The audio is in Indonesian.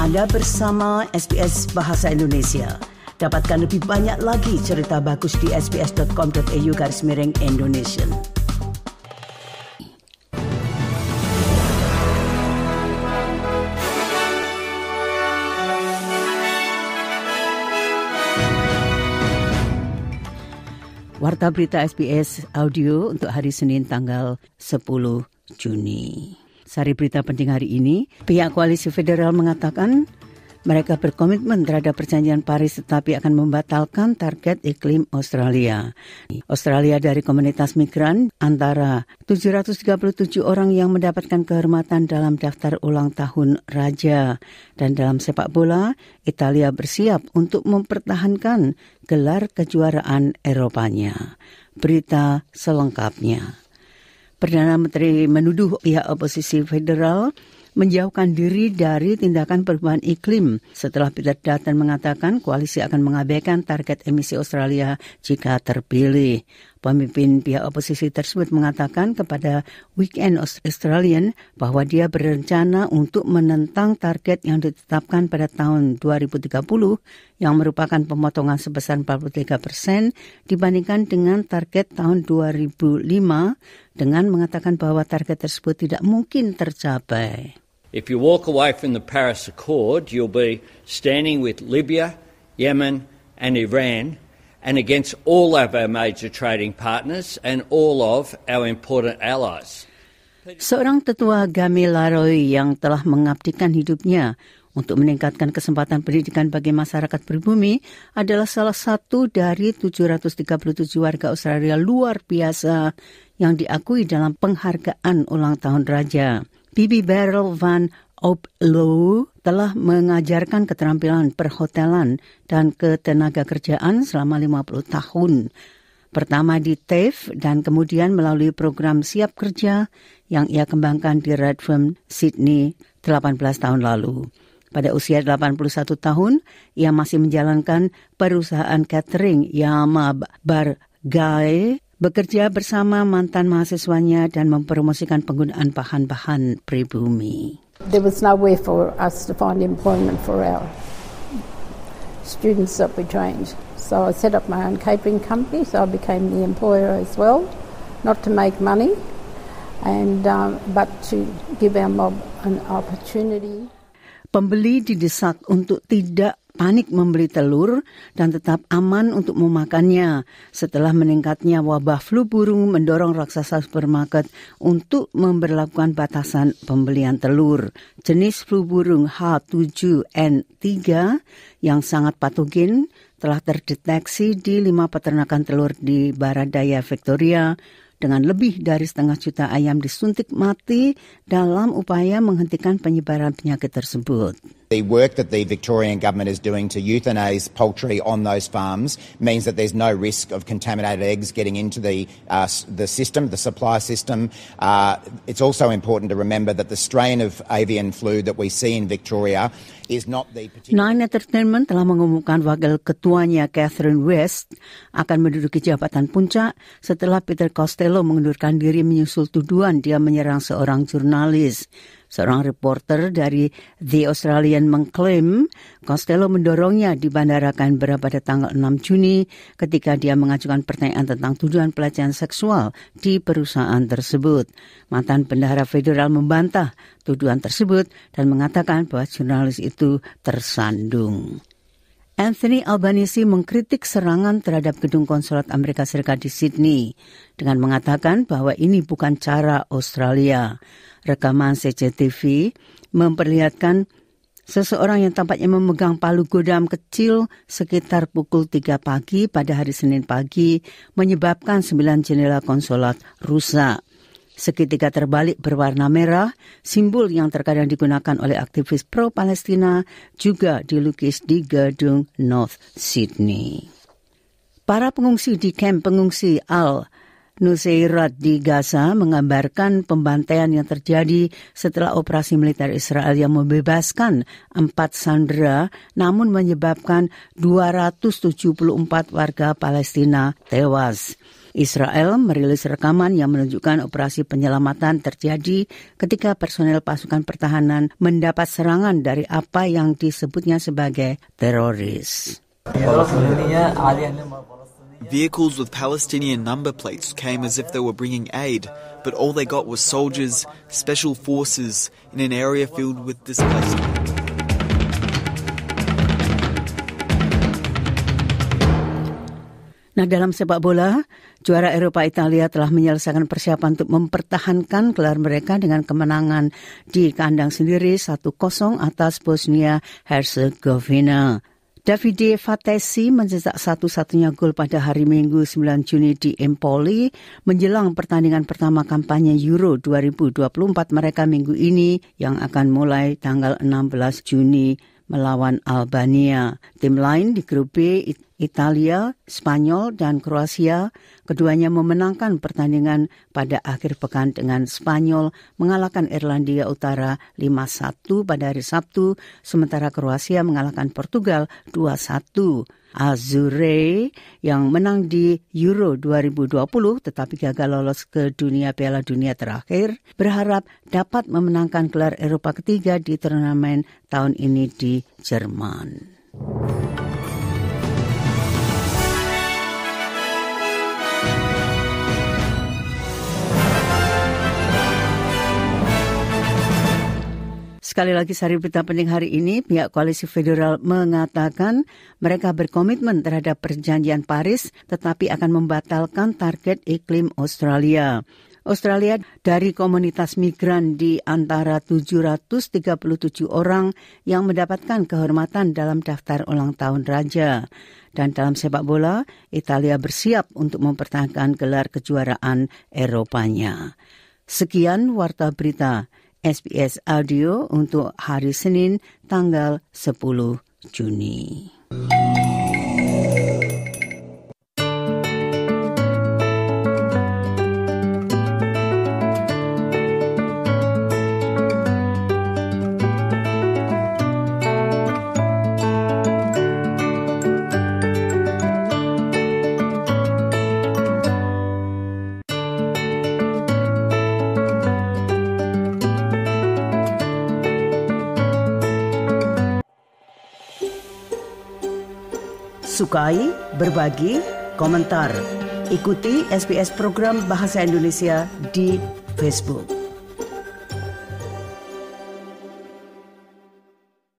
Anda bersama SBS Bahasa Indonesia. Dapatkan lebih banyak lagi cerita bagus di sbs.com.au garis miring Indonesia. Warta berita SBS audio untuk hari Senin tanggal 10 Juni. Sari berita penting hari ini, pihak koalisi federal mengatakan mereka berkomitmen terhadap perjanjian Paris tetapi akan membatalkan target iklim Australia. Australia dari komunitas migran antara 737 orang yang mendapatkan kehormatan dalam daftar ulang tahun raja. Dan dalam sepak bola, Italia bersiap untuk mempertahankan gelar kejuaraan Eropanya. Berita selengkapnya. Perdana Menteri menuduh pihak oposisi federal menjauhkan diri dari tindakan perubahan iklim setelah Peter Dutton mengatakan koalisi akan mengabaikan target emisi Australia jika terpilih. Pemimpin pihak oposisi tersebut mengatakan kepada Weekend Australian bahwa dia berencana untuk menentang target yang ditetapkan pada tahun 2030 yang merupakan pemotongan sebesar 43 persen dibandingkan dengan target tahun 2005 dengan mengatakan bahwa target tersebut tidak mungkin tercapai. If you walk away from the Paris Accord, you'll be standing with Libya, Yemen and Iran and against all of our major trading partners and all of our important allies. Seorang tetua Gamil Laroy yang telah mengabdikan hidupnya untuk meningkatkan kesempatan pendidikan bagi masyarakat pribumi adalah salah satu dari 737 warga Australia luar biasa yang diakui dalam penghargaan ulang tahun raja. Bibi Beryl Van Oplo telah mengajarkan keterampilan perhotelan dan ketenaga kerjaan selama 50 tahun. Pertama di TAFE dan kemudian melalui program siap kerja yang ia kembangkan di Redfern, Sydney 18 tahun lalu. Pada usia 81 tahun, ia masih menjalankan perusahaan catering Yama Bargai bekerja bersama mantan mahasiswanya dan mempromosikan penggunaan bahan-bahan pribumi. There was nowhere for us to find employment for our students that we trained. So I set up my own catering company, so I became the employer as well, not to make money, and um, but to give our mob an opportunity. Pembeli didesak untuk tidak panik membeli telur dan tetap aman untuk memakannya setelah meningkatnya wabah flu burung mendorong raksasa supermarket untuk memperlakukan batasan pembelian telur. Jenis flu burung H7N3 yang sangat patogen telah terdeteksi di lima peternakan telur di barat daya Victoria dengan lebih dari setengah juta ayam disuntik mati dalam upaya menghentikan penyebaran penyakit tersebut. The work that the Victorian government is doing to euthanise poultry on those farms means that there's no risk of contaminated eggs getting into the uh, the system, the supply system. Uh, it's also important to remember that the strain of avian flu that we see in Victoria is not the Nine Entertainment telah mengumumkan wakil ketuanya Catherine West akan menduduki jabatan puncak setelah Peter Costello mengundurkan diri menyusul tuduhan dia menyerang seorang jurnalis. Seorang reporter dari The Australian mengklaim Costello mendorongnya di Bandara Canberra pada tanggal 6 Juni ketika dia mengajukan pertanyaan tentang tuduhan pelecehan seksual di perusahaan tersebut. Mantan bendahara federal membantah tuduhan tersebut dan mengatakan bahwa jurnalis itu tersandung. Anthony Albanese mengkritik serangan terhadap gedung konsulat Amerika Serikat di Sydney dengan mengatakan bahwa ini bukan cara Australia. Rekaman CCTV memperlihatkan seseorang yang tampaknya memegang palu godam kecil sekitar pukul 3 pagi pada hari Senin pagi menyebabkan sembilan jendela konsulat rusak. Seketika terbalik berwarna merah, simbol yang terkadang digunakan oleh aktivis pro-Palestina juga dilukis di gedung North Sydney. Para pengungsi di kamp pengungsi Al Nusairat di Gaza menggambarkan pembantaian yang terjadi setelah operasi militer Israel yang membebaskan empat sandera namun menyebabkan 274 warga Palestina tewas. Israel merilis rekaman yang menunjukkan operasi penyelamatan terjadi ketika personel pasukan pertahanan mendapat serangan dari apa yang disebutnya sebagai teroris. Vehicles with Palestinian number plates came as if they were bringing aid, but all they got was soldiers, special forces, in an area filled with displaced. Nah, dalam sepak bola, juara Eropa Italia telah menyelesaikan persiapan untuk mempertahankan gelar mereka dengan kemenangan di kandang sendiri 1-0 atas Bosnia Herzegovina. Davide Fatesi mencetak satu-satunya gol pada hari Minggu 9 Juni di Empoli menjelang pertandingan pertama kampanye Euro 2024 mereka minggu ini yang akan mulai tanggal 16 Juni melawan Albania. Tim lain di grup B Italia, Spanyol, dan Kroasia, keduanya memenangkan pertandingan pada akhir pekan dengan Spanyol mengalahkan Irlandia Utara 5-1 pada hari Sabtu, sementara Kroasia mengalahkan Portugal 2-1. Azure yang menang di Euro 2020 tetapi gagal lolos ke dunia Piala Dunia terakhir berharap dapat memenangkan gelar Eropa ketiga di turnamen tahun ini di Jerman. Sekali lagi sari berita penting hari ini, pihak koalisi federal mengatakan mereka berkomitmen terhadap perjanjian Paris tetapi akan membatalkan target iklim Australia. Australia dari komunitas migran di antara 737 orang yang mendapatkan kehormatan dalam daftar ulang tahun raja. Dan dalam sepak bola, Italia bersiap untuk mempertahankan gelar kejuaraan Eropanya. Sekian warta berita. SBS Audio untuk hari Senin tanggal 10 Juni. Sukai, berbagi, komentar. Ikuti SBS program Bahasa Indonesia di Facebook.